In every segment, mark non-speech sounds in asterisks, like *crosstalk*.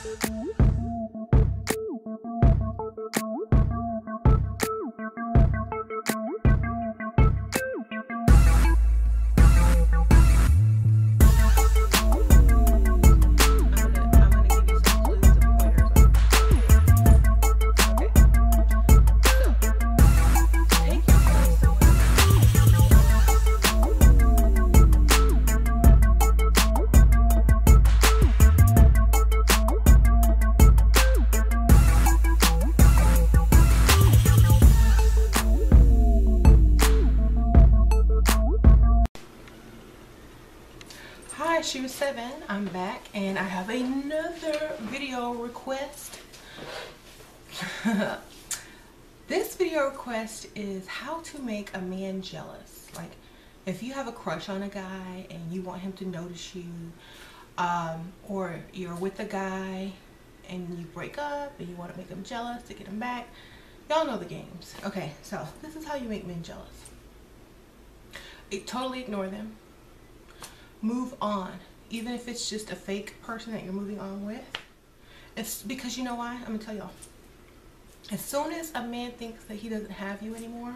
Hi, she was seven. Back and I have another video request. *laughs* this video request is how to make a man jealous. Like if you have a crush on a guy and you want him to notice you, um, or you're with a guy and you break up and you want to make him jealous to get him back. Y'all know the games. Okay, so this is how you make men jealous. It, totally ignore them move on even if it's just a fake person that you're moving on with it's because you know why? I'm gonna tell y'all. As soon as a man thinks that he doesn't have you anymore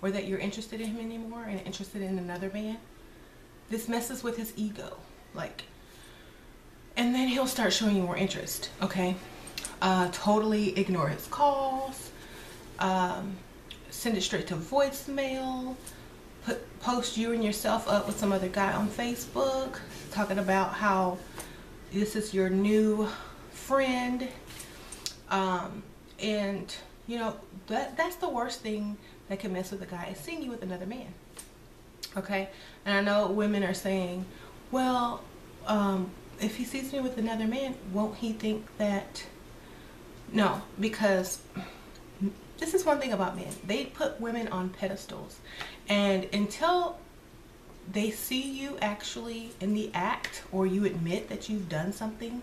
or that you're interested in him anymore and interested in another man this messes with his ego like and then he'll start showing you more interest okay? Uh, totally ignore his calls um, send it straight to voicemail put post you and yourself up with some other guy on Facebook talking about how this is your new friend. Um, and you know that that's the worst thing that can mess with a guy is seeing you with another man okay? And I know women are saying well um, if he sees me with another man won't he think that no because this is one thing about men. They put women on pedestals. And until they see you actually in the act or you admit that you've done something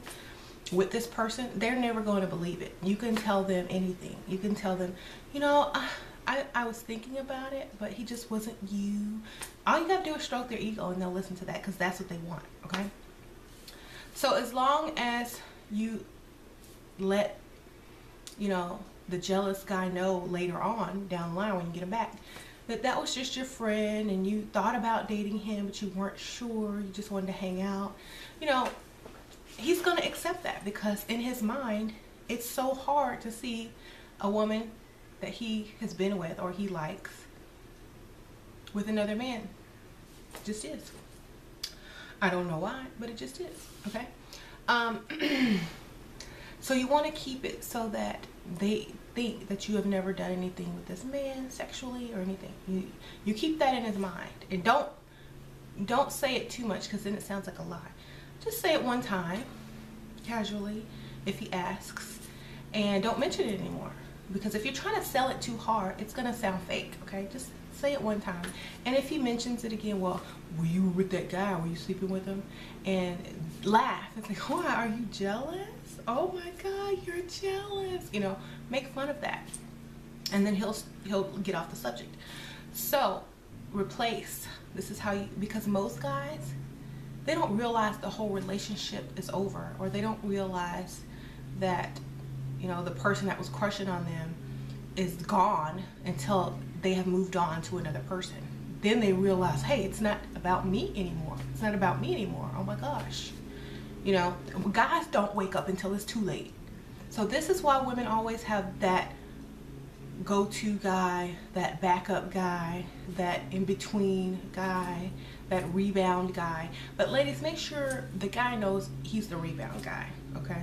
with this person they're never going to believe it. You can tell them anything. You can tell them you know uh, I, I was thinking about it but he just wasn't you. All you gotta do is stroke their ego and they'll listen to that because that's what they want okay? So as long as you let you know the jealous guy know later on down the line when you get him back that that was just your friend and you thought about dating him but you weren't sure you just wanted to hang out. You know he's to accept that because in his mind it's so hard to see a woman that he has been with or he likes with another man. It just is. I don't know why but it just is okay? Um *clears throat* so you want to keep it so that they think that you have never done anything with this man sexually or anything. You you keep that in his mind and don't don't say it too much because then it sounds like a lie. Just say it one time, casually, if he asks, and don't mention it anymore. Because if you're trying to sell it too hard, it's gonna sound fake. Okay, just say it one time. And if he mentions it again, well, were you with that guy? Were you sleeping with him? And laugh. It's like, why? Are you jealous? oh my god you're jealous you know make fun of that and then he'll he'll get off the subject so replace this is how you because most guys they don't realize the whole relationship is over or they don't realize that you know the person that was crushing on them is gone until they have moved on to another person then they realize hey it's not about me anymore it's not about me anymore oh my gosh you know, guys don't wake up until it's too late. So this is why women always have that go-to guy, that backup guy, that in-between guy, that rebound guy. But ladies, make sure the guy knows he's the rebound guy, okay?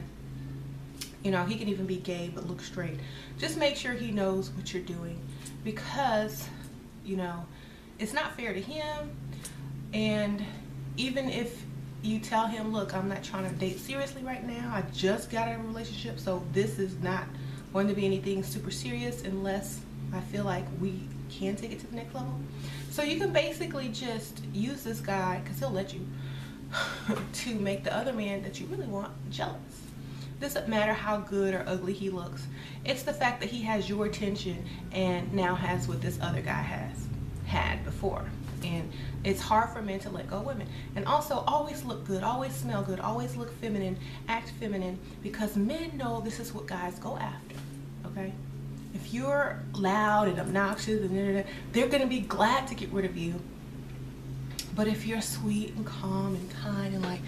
You know, he can even be gay but look straight. Just make sure he knows what you're doing because, you know, it's not fair to him. And even if you tell him, look, I'm not trying to date seriously right now. I just got out of a relationship, so this is not going to be anything super serious unless I feel like we can take it to the next level. So you can basically just use this guy, because he'll let you, *laughs* to make the other man that you really want jealous. Doesn't matter how good or ugly he looks. It's the fact that he has your attention and now has what this other guy has had before. and it's hard for men to let go of women and also always look good always smell good always look feminine act feminine because men know this is what guys go after okay if you're loud and obnoxious and they're gonna be glad to get rid of you but if you're sweet and calm and kind and like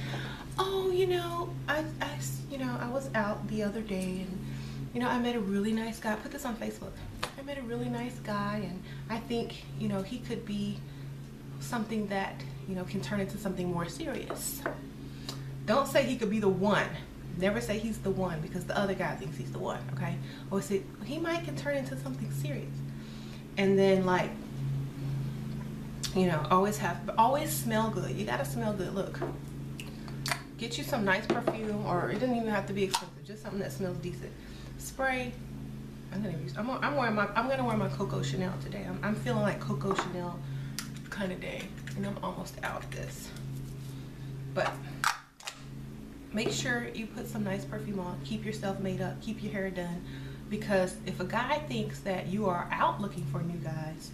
oh you know I, I you know I was out the other day and you know I met a really nice guy. Put this on Facebook. I met a really nice guy and I think you know he could be something that you know can turn into something more serious. Don't say he could be the one. Never say he's the one because the other guy thinks he's the one okay? Or say he might can turn into something serious. And then like you know always have always smell good. You gotta smell good. Look get you some nice perfume or it doesn't even have to be expensive just something that smells decent. Spray I'm gonna use I'm, I'm wearing my I'm gonna wear my Coco Chanel today. I'm, I'm feeling like Coco Chanel kind of day and I'm almost out of this. But make sure you put some nice perfume on. Keep yourself made up. Keep your hair done. Because if a guy thinks that you are out looking for new guys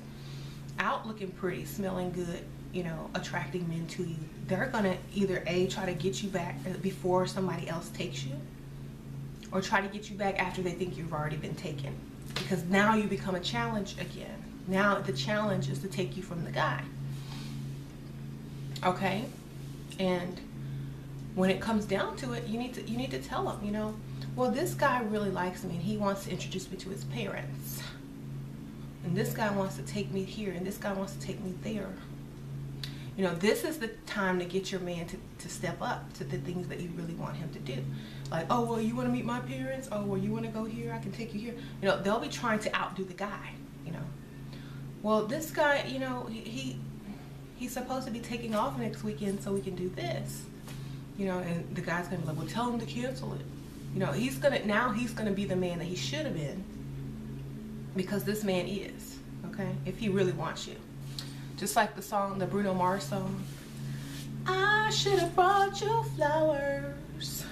out looking pretty smelling good you know attracting men to you they're gonna either a try to get you back uh, before somebody else takes you or try to get you back after they think you've already been taken. Because now you become a challenge again. Now the challenge is to take you from the guy. Okay? And when it comes down to it you need to you need to tell them, you know well this guy really likes me and he wants to introduce me to his parents. And this guy wants to take me here and this guy wants to take me there you know this is the time to get your man to, to step up to the things that you really want him to do. Like oh well you want to meet my parents? Oh well you want to go here? I can take you here. You know they'll be trying to outdo the guy you know. Well this guy you know he, he he's supposed to be taking off next weekend so we can do this you know and the guy's gonna be like well tell him to cancel it. You know he's gonna now he's gonna be the man that he should have been because this man is okay? If he really wants you just like the song the bruno mars song. I should have brought you flowers.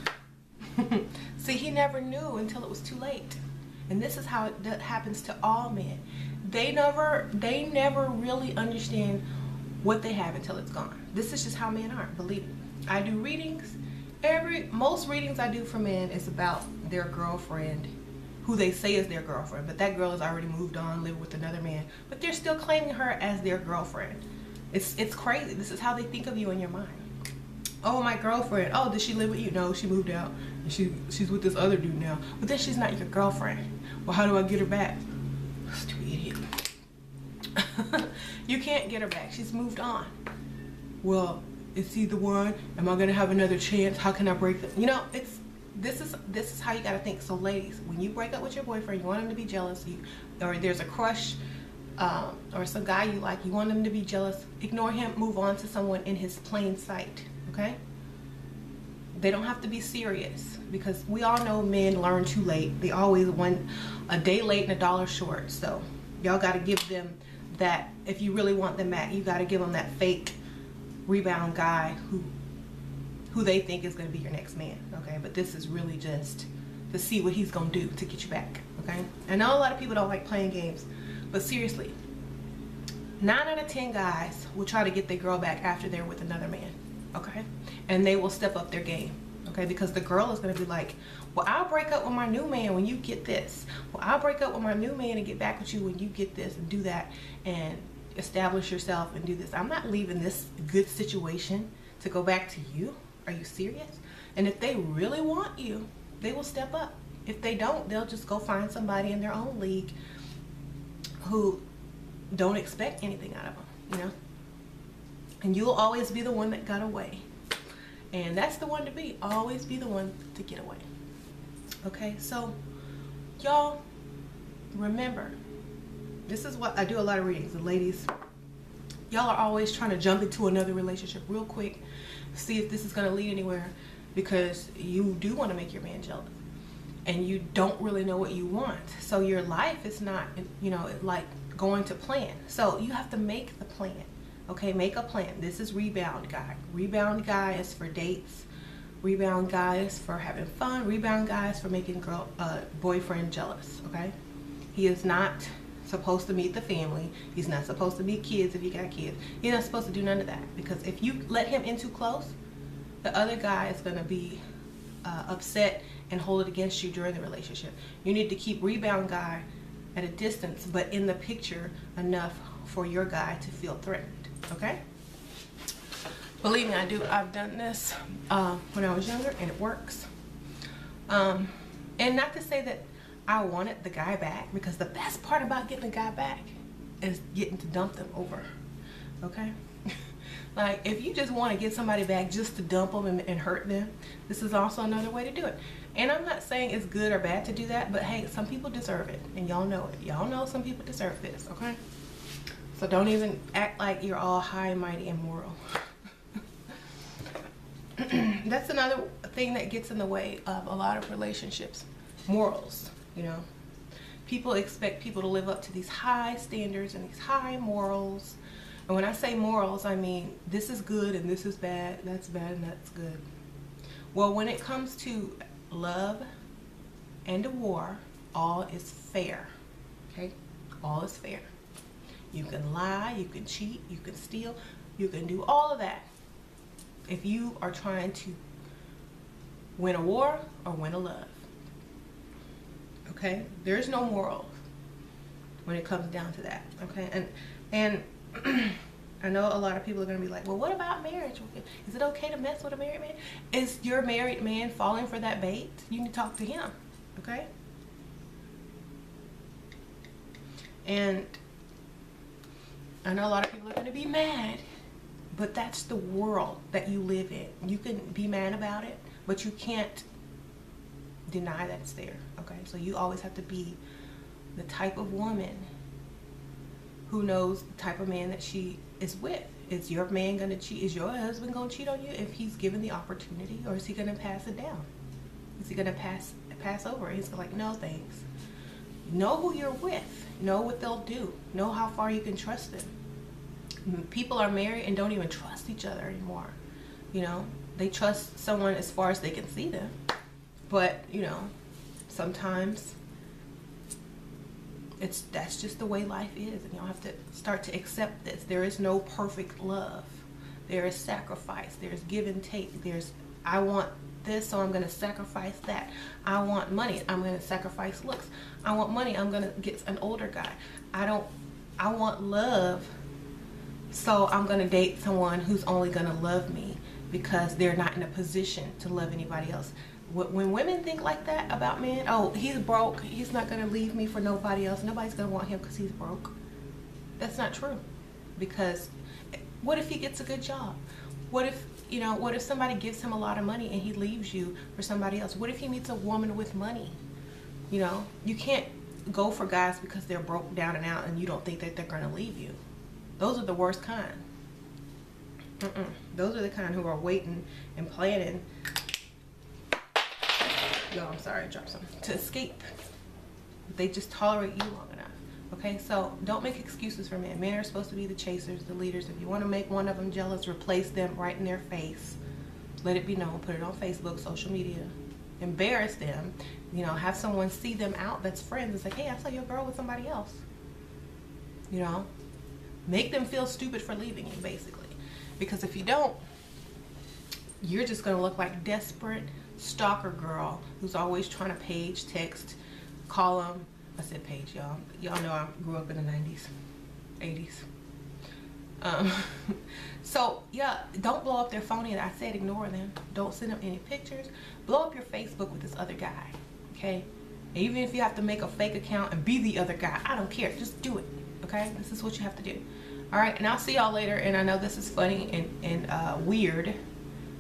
*laughs* See he never knew until it was too late. And this is how it happens to all men. They never they never really understand what they have until it's gone. This is just how men are believe me. I do readings. Every most readings i do for men is about their girlfriend who they say is their girlfriend, but that girl has already moved on, lived with another man, but they're still claiming her as their girlfriend. It's it's crazy. This is how they think of you in your mind. Oh, my girlfriend. Oh, does she live with you? No, she moved out and she she's with this other dude now. But then she's not your girlfriend. Well, how do I get her back? Stupid idiot. *laughs* you can't get her back. She's moved on. Well, is he the one? Am I gonna have another chance? How can I break them? You know, it's this is this is how you got to think. So ladies when you break up with your boyfriend you want him to be jealous you, or there's a crush um, or some guy you like you want him to be jealous ignore him move on to someone in his plain sight okay? They don't have to be serious because we all know men learn too late. They always want a day late and a dollar short. So y'all got to give them that if you really want them back you got to give them that fake rebound guy who who they think is going to be your next man okay? But this is really just to see what he's going to do to get you back okay? I know a lot of people don't like playing games but seriously nine out of ten guys will try to get their girl back after they're with another man okay? And they will step up their game okay? Because the girl is going to be like well I'll break up with my new man when you get this. Well I'll break up with my new man and get back with you when you get this and do that and establish yourself and do this. I'm not leaving this good situation to go back to you are you serious? And if they really want you, they will step up. If they don't, they'll just go find somebody in their own league who don't expect anything out of them, you know? And you'll always be the one that got away. And that's the one to be. Always be the one to get away. Okay, so y'all remember, this is what I do a lot of readings. The ladies, y'all are always trying to jump into another relationship real quick see if this is going to lead anywhere because you do want to make your man jealous and you don't really know what you want. So your life is not you know like going to plan. So you have to make the plan okay? Make a plan. This is rebound guy. Rebound guy is for dates. Rebound guys for having fun. Rebound guys for making girl uh, boyfriend jealous okay? He is not supposed to meet the family. He's not supposed to meet kids if you got kids. You're not supposed to do none of that because if you let him in too close, the other guy is going to be uh, upset and hold it against you during the relationship. You need to keep rebound guy at a distance, but in the picture enough for your guy to feel threatened. Okay? Believe me, I do. I've done this uh, when I was younger, and it works. Um, and not to say that I wanted the guy back, because the best part about getting the guy back is getting to dump them over. Okay? *laughs* like, if you just want to get somebody back just to dump them and, and hurt them, this is also another way to do it. And I'm not saying it's good or bad to do that, but hey, some people deserve it, and y'all know it. Y'all know some people deserve this, okay? So don't even act like you're all high and mighty and moral. *clears throat* that's another thing that gets in the way of a lot of relationships morals you know. People expect people to live up to these high standards and these high morals. And when i say morals i mean this is good and this is bad that's bad and that's good. Well when it comes to love and a war all is fair okay? All is fair. You can lie you can cheat you can steal you can do all of that if you are trying to win a war or win a love. Okay? There's no moral when it comes down to that. Okay? And and *clears throat* I know a lot of people are going to be like, well, what about marriage? Is it okay to mess with a married man? Is your married man falling for that bait? You need to talk to him. Okay? And I know a lot of people are going to be mad but that's the world that you live in. You can be mad about it, but you can't deny that it's there. Okay, so you always have to be the type of woman who knows the type of man that she is with. Is your man gonna cheat? Is your husband gonna cheat on you if he's given the opportunity, or is he gonna pass it down? Is he gonna pass pass over? He's like, no thanks. Know who you're with. Know what they'll do. Know how far you can trust them people are married and don't even trust each other anymore. You know, they trust someone as far as they can see them. But, you know, sometimes it's that's just the way life is and you'll have to start to accept this. There is no perfect love. There is sacrifice. There's give and take. There's I want this so I'm going to sacrifice that. I want money. I'm going to sacrifice looks. I want money. I'm going to get an older guy. I don't I want love so I'm going to date someone who's only going to love me because they're not in a position to love anybody else. When women think like that about men, oh, he's broke, he's not going to leave me for nobody else. Nobody's going to want him because he's broke. That's not true. Because what if he gets a good job? What if, you know, what if somebody gives him a lot of money and he leaves you for somebody else? What if he meets a woman with money? You know, you can't go for guys because they're broke down and out and you don't think that they're going to leave you. Those are the worst kind. Mm -mm. Those are the kind who are waiting and planning. Yo, I'm sorry, I dropped something. To escape. They just tolerate you long enough. Okay, so don't make excuses for men. Men are supposed to be the chasers, the leaders. If you want to make one of them jealous, replace them right in their face. Let it be known. Put it on Facebook, social media. Embarrass them. You know, have someone see them out that's friends. It's like, hey, I saw your girl with somebody else. You know, Make them feel stupid for leaving you, basically. Because if you don't, you're just going to look like desperate stalker girl who's always trying to page, text, call them. I said page, y'all. Y'all know I grew up in the 90s, 80s. Um, *laughs* so yeah, don't blow up their phone. And I said ignore them. Don't send them any pictures. Blow up your Facebook with this other guy. Okay. even if you have to make a fake account and be the other guy, I don't care. Just do it. Okay. This is what you have to do all right and i'll see y'all later and i know this is funny and, and uh, weird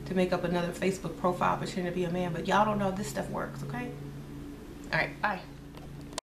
to make up another facebook profile pretending to be a man but y'all don't know this stuff works okay? All right bye